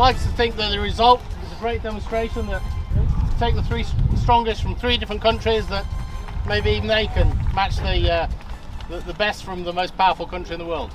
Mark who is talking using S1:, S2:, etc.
S1: Like to think that the result is a great demonstration that take the three strongest from three different countries that maybe even they can match the, uh, the, the best from the most powerful country in the world.